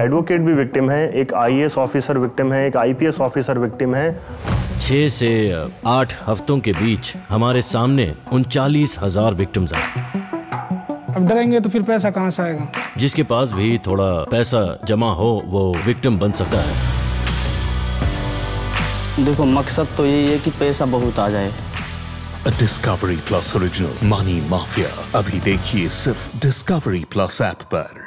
Advocate भी victim है एक आईएएस ऑफिसर विक्टिम है एक आईपीएस ऑफिसर विक्टिम है। छह से आठ हफ्तों के बीच हमारे सामने उनचालीस हज़ार विक्टिम्स आए अब डरेंगे तो फिर पैसा कहाँ से आएगा? जिसके पास भी थोड़ा पैसा जमा हो वो विक्टिम बन सकता है। देखो मकसद तो यही है कि पैसा बहुत आ जाए। Discovery plus original money mafia. अभी देखिए सिर्फ़ डिस्कवरी प्लस ऐप पर।